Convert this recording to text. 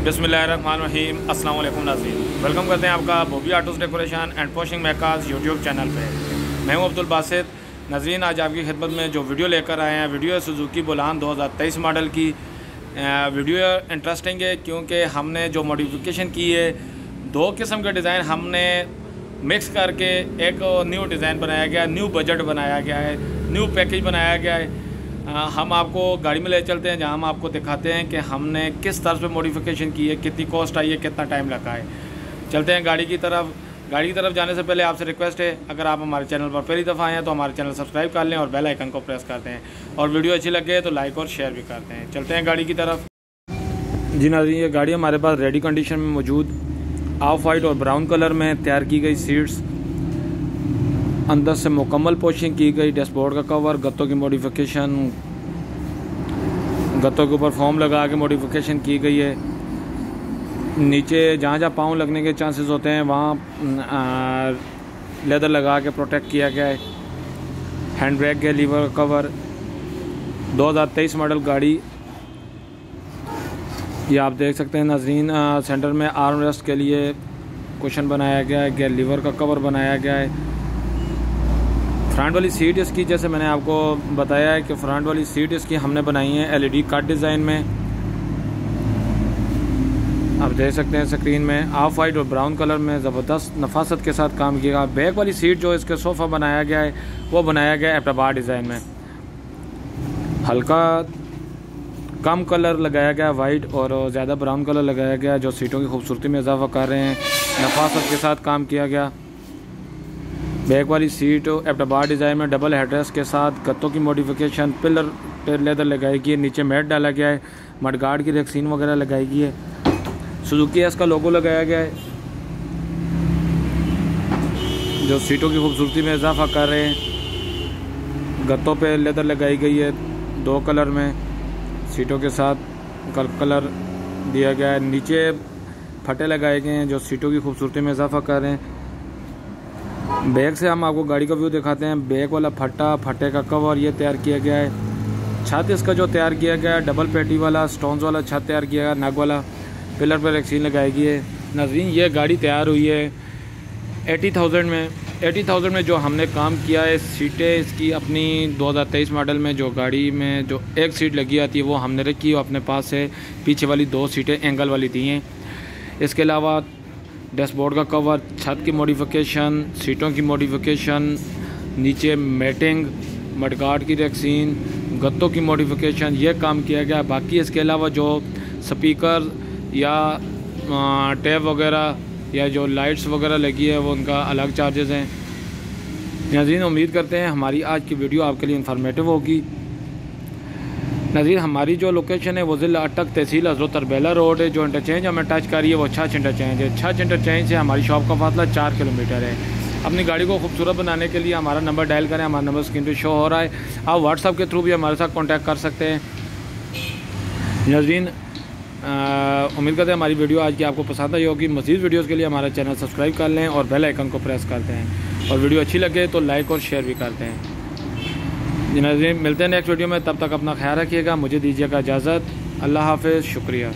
बिसमीम अल्लाम नाजीन वेलकम करते हैं आपका Bobby autos decoration and polishing मेकाज YouTube channel पे। मैं हूँ अब्दुल बासित नाजीन आज आपकी खिदमत में जो वीडियो लेकर आए हैं, वीडियो है सुजुकी बुलान 2023 मॉडल की। वीडियो इंटरेस्टिंग है क्योंकि हमने जो मॉडिफिकेशन की है, दो किस्म के डिज़ाइन हमने मिक्स करके एक न्यू डिज़ाइन बनाया गया न्यू बजट बनाया गया है न्यू पैकेज बनाया गया है। हम आपको गाड़ी में ले चलते हैं, जहाँ हम आपको दिखाते हैं कि हमने किस तरह से मॉडिफिकेशन की है, कितनी कॉस्ट आई है, कितना टाइम लगा है। चलते हैं गाड़ी की तरफ़। गाड़ी की तरफ़ जाने से पहले आपसे रिक्वेस्ट है, अगर आप हमारे चैनल पर पहली दफ़ा आए हैं तो हमारे चैनल सब्सक्राइब कर लें और बेल आइकन को प्रेस करते हैं और वीडियो अच्छी लगे तो लाइक और शेयर भी करते हैं चलते हैं गाड़ी की तरफ़। जी नाजी ये गाड़ी हमारे पास रेडी कंडीशन में मौजूद ऑफ़ वाइट और ब्राउन कलर में तैयार की गई सीट्स अंदर से मुकम्मल पोशिंग की गई डैशबोर्ड का कवर गत्तों की मॉडिफिकेशन गत्तों के ऊपर फॉर्म लगा के मॉडिफिकेशन की गई है। नीचे जहाँ जहाँ पाँव लगने के चांसेस होते हैं, वहाँ लेदर लगा के प्रोटेक्ट किया गया है। हैंड ब्रेक के लीवर कवर 2023 मॉडल गाड़ी। ये आप देख सकते हैं, नाजरीन सेंटर में आर्म रेस्ट के लिए क्वेश्चन बनाया गया है गेयर लीवर का कवर बनाया गया है। फ्रंट वाली सीट इसकी, जैसे मैंने आपको बताया है कि फ्रंट वाली सीट इसकी हमने बनाई है एलईडी कट डिज़ाइन में। आप देख सकते हैं स्क्रीन में ऑफ़ वाइट और ब्राउन कलर में ज़बरदस्त नफासत के साथ काम किया। बैक वाली सीट जो इसके सोफ़ा बनाया गया है, वो बनाया गया है एप्टाबार डिज़ाइन में। हल्का कम कलर लगाया गया, वाइट और ज़्यादा ब्राउन कलर लगाया गया, जो सीटों की खूबसूरती में इजाफा कर रहे हैं। नफासत के साथ काम किया गया। बैक वाली सीट एप्टाबार डिज़ाइन में डबल हेडरेस के साथ गत्तों की मॉडिफिकेशन पिलर पे लेदर लगाई गई है, नीचे मैट डाला गया है मडगार्ड की रेक्सिन वगैरह लगाई गई है। सुजुकी एस का लोगो लगाया गया है। जो सीटों की खूबसूरती में इजाफा कर रहे हैं। गत्तों पे लेदर लगाई गई है दो कलर में। सीटों के साथ कलर दिया गया है। नीचे फटे लगाए गए हैं जो सीटों की खूबसूरती में इजाफा कर रहे हैं। बैग से हम आपको गाड़ी का व्यू दिखाते हैं। बैग वाला फट्टा, फट्टे का कवर, ये तैयार किया गया है। छत इसका जो तैयार किया गया है डबल पेटी वाला स्टोन्स वाला छत तैयार किया गया, नग वाला। पिलर पर एक्सीन लगाई गई है। नजरीन, ये गाड़ी तैयार हुई है एटी थाउज़ेंड में। एटी थाउज़ेंड में जो हमने काम किया है, सीटें इसकी अपनी 2023 मॉडल में जो गाड़ी में जो एक सीट लगी आती है, वो हमने रखी है। अपने पास है। पीछे वाली दो सीटें एंगल वाली दी हैं। इसके अलावा डैशबोर्ड का कवर छत की मॉडिफिकेशन सीटों की मॉडिफिकेशन नीचे मैटिंग मडगार्ड की वैक्सीन गत्तों की मॉडिफिकेशन ये काम किया गया। बाकी इसके अलावा जो स्पीकर या टैब वगैरह या जो लाइट्स वगैरह लगी है, वो उनका अलग चार्जेस हैं। नाजीन, उम्मीद करते हैं हमारी आज की वीडियो आपके लिए इन्फॉर्मेटिव होगी। नज़ीर, हमारी जो लोकेशन है, वो ज़िला अटक तहसील हज़रत तरबेला रोड है, जो इंटरचेंज हमें टच करी है, वो छः इंटरचेंज है। छः इंटरचेंज से हमारी शॉप का फासला चार किलोमीटर है। अपनी गाड़ी को खूबसूरत बनाने के लिए हमारा नंबर डायल करें, हमारा नंबर स्क्रीन पर शो हो रहा है। आप व्हाट्सअप के थ्रू भी हमारे साथ कॉन्टैक्ट कर सकते हैं। नजरीन उम्मीद करते हैं हमारी वीडियो आज की आपको पसंद आई होगी। मजीद वीडियोज़ के लिए हमारा चैनल सब्सक्राइब कर लें और बेल आइकन को प्रेस करते हैं। और वीडियो अच्छी लगे तो लाइक और शेयर भी करते हैं। जी, मिलते हैं नेक्स्ट वीडियो में, तब तक अपना ख्याल रखिएगा, मुझे दीजिएगा इजाज़त। अल्लाह हाफिज़, शुक्रिया।